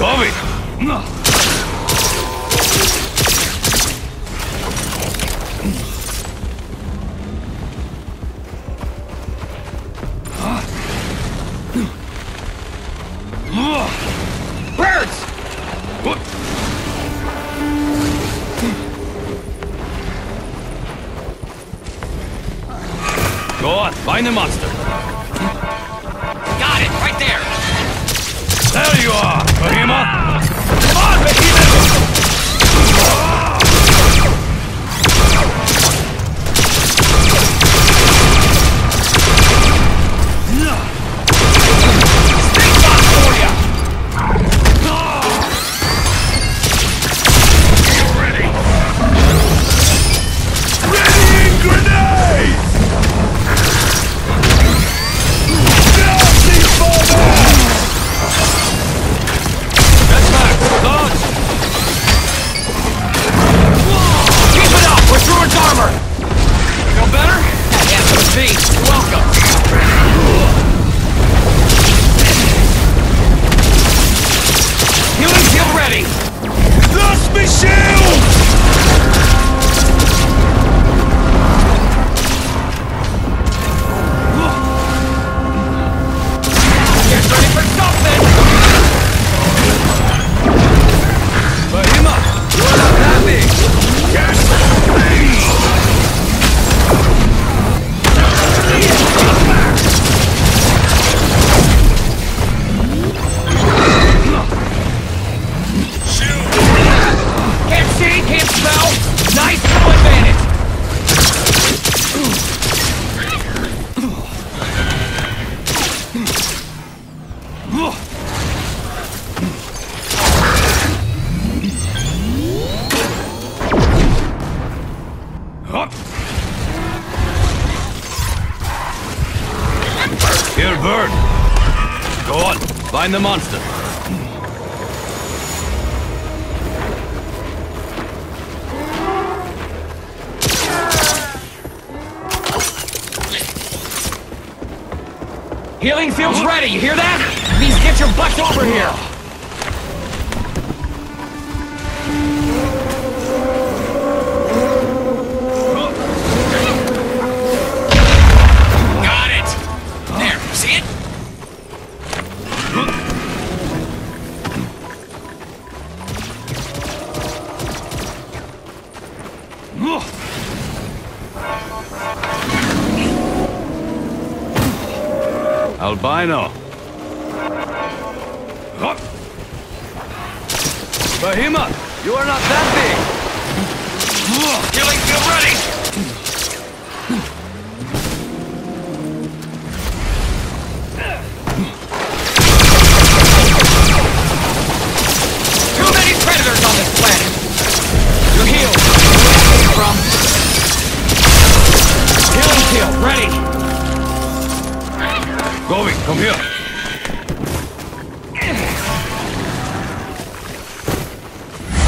Going! Birds! Go on, find the monster. Got it, right there! There you are, Behemoth! Come on, Behemoth! Find the monster. Healing field's ready, you hear that? Please get your butts over here! Albino. Behemoth, you are not that big. Killing ready! Too many predators on this planet! You're from? Healing field ready! Going, come here.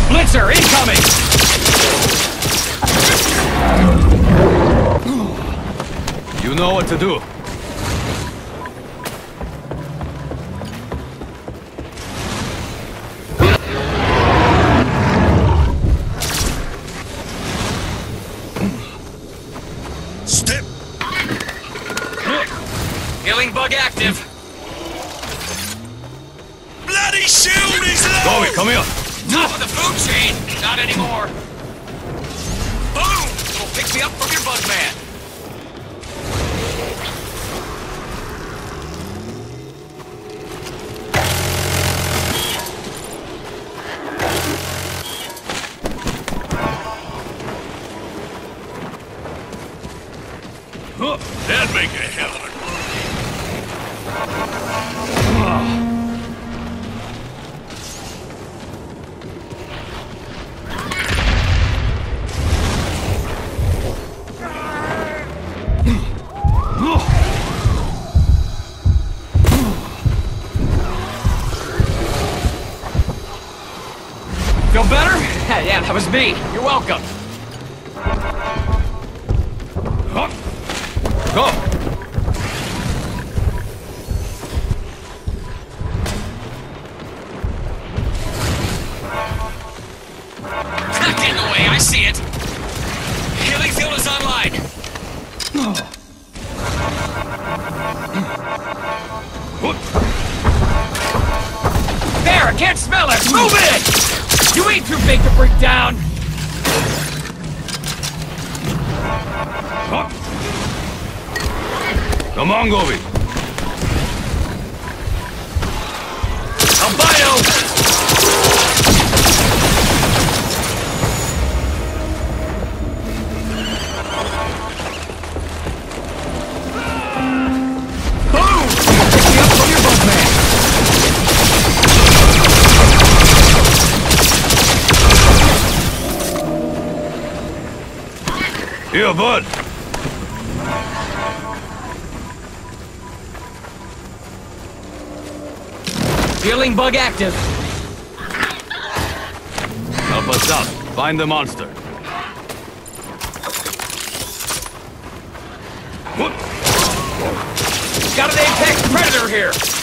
Blitzer incoming! You know what to do. Not anymore! Boom! It'll pick me up from your bug man! That'd make a hell of a... That was me. You're welcome. Go. Not getting away. I see it. Healing field is online. There, can't smell it! Move it! You ain't too big to break down! Come on, Gobi. Here, bud. Healing bug active. Help us out. Find the monster. Got an apex predator! Here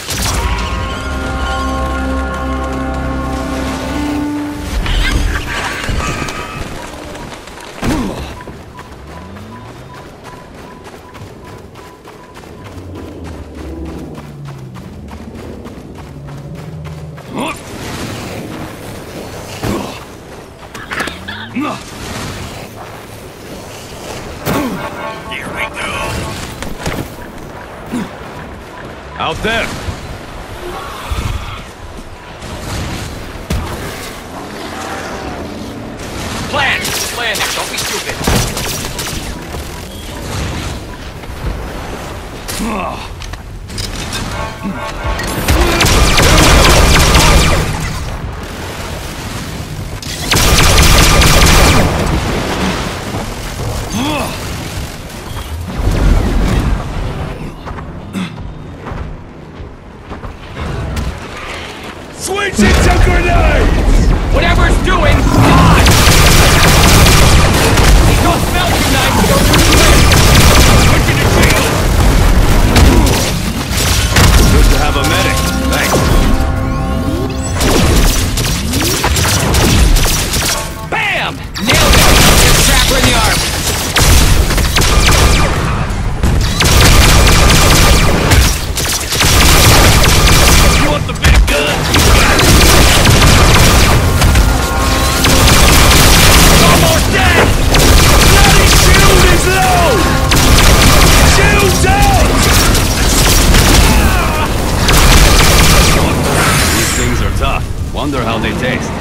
Out there. Plan there, don't be stupid. Switch it to grenades! Whatever it's doing, God! It don't smell too nice, Wonder how they taste.